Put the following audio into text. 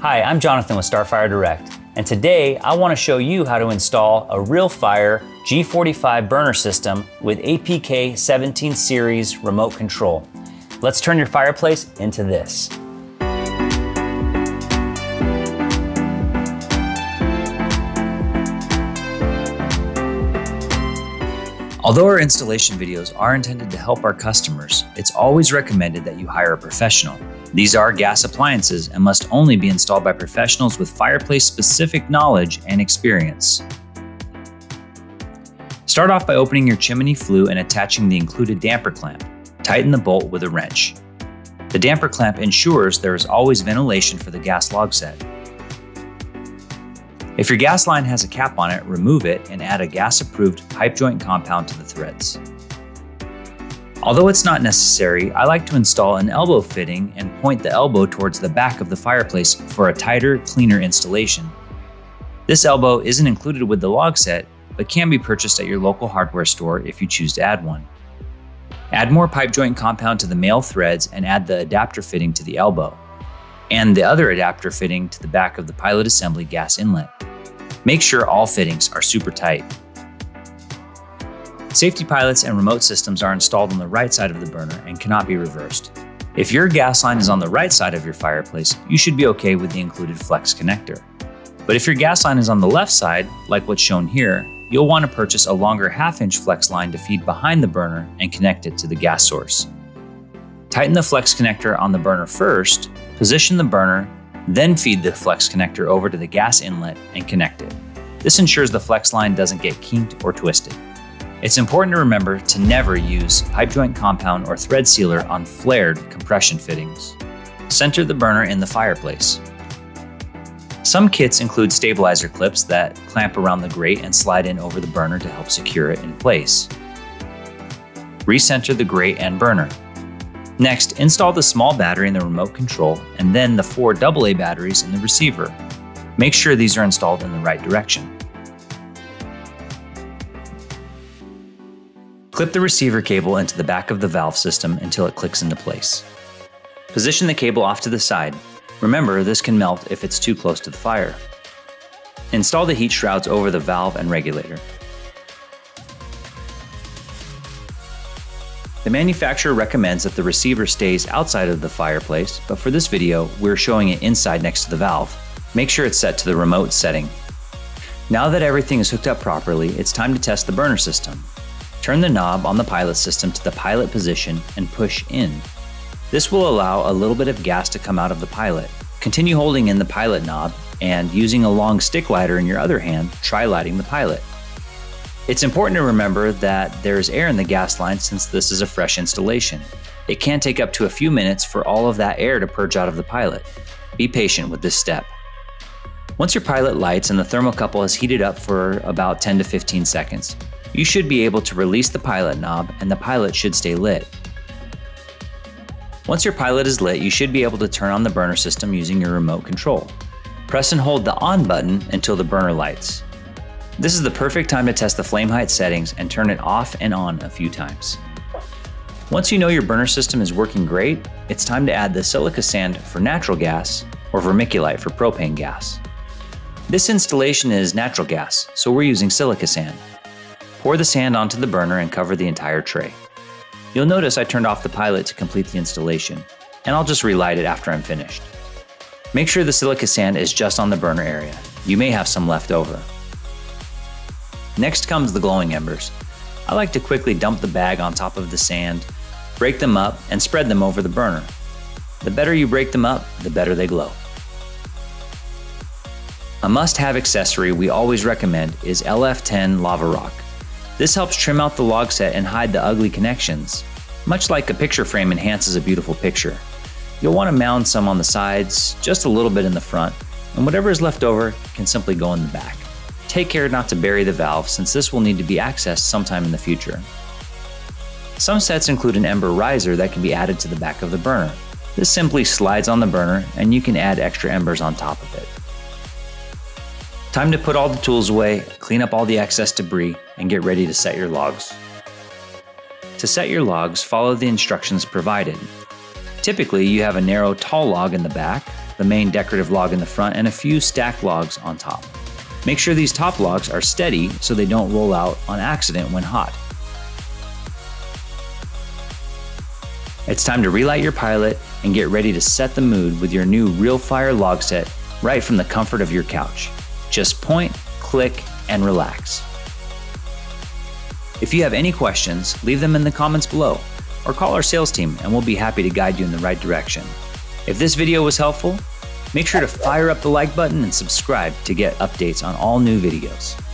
Hi, I'm Jonathan with Starfire Direct, and today I want to show you how to install a Real Fyre G45 burner system with APK 17 series remote control. Let's turn your fireplace into this. Although our installation videos are intended to help our customers, it's always recommended that you hire a professional. These are gas appliances and must only be installed by professionals with fireplace specific knowledge and experience. Start off by opening your chimney flue and attaching the included damper clamp. Tighten the bolt with a wrench. The damper clamp ensures there is always ventilation for the gas log set. If your gas line has a cap on it, remove it and add a gas-approved pipe joint compound to the threads. Although it's not necessary, I like to install an elbow fitting and point the elbow towards the back of the fireplace for a tighter, cleaner installation. This elbow isn't included with the log set, but can be purchased at your local hardware store if you choose to add one. Add more pipe joint compound to the male threads and add the adapter fitting to the elbow, and the other adapter fitting to the back of the pilot assembly gas inlet. Make sure all fittings are super tight. Safety pilots and remote systems are installed on the right side of the burner and cannot be reversed. If your gas line is on the right side of your fireplace, you should be okay with the included flex connector. But if your gas line is on the left side, like what's shown here, you'll want to purchase a longer half inch flex line to feed behind the burner and connect it to the gas source. Tighten the flex connector on the burner first, position the burner then feed the flex connector over to the gas inlet and connect it. This ensures the flex line doesn't get kinked or twisted. It's important to remember to never use pipe joint compound or thread sealer on flared compression fittings. Center the burner in the fireplace. Some kits include stabilizer clips that clamp around the grate and slide in over the burner to help secure it in place. Recenter the grate and burner. Next, install the small battery in the remote control and then the four AA batteries in the receiver. Make sure these are installed in the right direction. Clip the receiver cable into the back of the valve system until it clicks into place. Position the cable off to the side. Remember, this can melt if it's too close to the fire. Install the heat shrouds over the valve and regulator. The manufacturer recommends that the receiver stays outside of the fireplace, but for this video, we're showing it inside next to the valve. Make sure it's set to the remote setting. Now that everything is hooked up properly, it's time to test the burner system. Turn the knob on the pilot system to the pilot position and push in. This will allow a little bit of gas to come out of the pilot. Continue holding in the pilot knob and using a long stick lighter in your other hand, try lighting the pilot. It's important to remember that there's air in the gas line since this is a fresh installation. It can take up to a few minutes for all of that air to purge out of the pilot. Be patient with this step. Once your pilot lights and the thermocouple has heated up for about 10 to 15 seconds, you should be able to release the pilot knob and the pilot should stay lit. Once your pilot is lit, you should be able to turn on the burner system using your remote control. Press and hold the on button until the burner lights. This is the perfect time to test the flame height settings and turn it off and on a few times. Once you know your burner system is working great, it's time to add the silica sand for natural gas or vermiculite for propane gas. This installation is natural gas, so we're using silica sand. Pour the sand onto the burner and cover the entire tray. You'll notice I turned off the pilot to complete the installation, and I'll just relight it after I'm finished. Make sure the silica sand is just on the burner area. You may have some left over. Next comes the glowing embers. I like to quickly dump the bag on top of the sand, break them up, and spread them over the burner. The better you break them up, the better they glow. A must-have accessory we always recommend is LF10 Lava Rock. This helps trim out the log set and hide the ugly connections. Much like a picture frame enhances a beautiful picture. You'll want to mound some on the sides, just a little bit in the front, and whatever is left over can simply go in the back. Take care not to bury the valve since this will need to be accessed sometime in the future. Some sets include an ember riser that can be added to the back of the burner. This simply slides on the burner and you can add extra embers on top of it. Time to put all the tools away, clean up all the excess debris, and get ready to set your logs. To set your logs, follow the instructions provided. Typically, you have a narrow tall log in the back, the main decorative log in the front, and a few stacked logs on top. Make sure these top logs are steady so they don't roll out on accident when hot. It's time to relight your pilot and get ready to set the mood with your new Real Fyre log set right from the comfort of your couch. Just point, click, and relax. If you have any questions, leave them in the comments below or call our sales team and we'll be happy to guide you in the right direction. If this video was helpful, make sure to fire up the like button and subscribe to get updates on all new videos.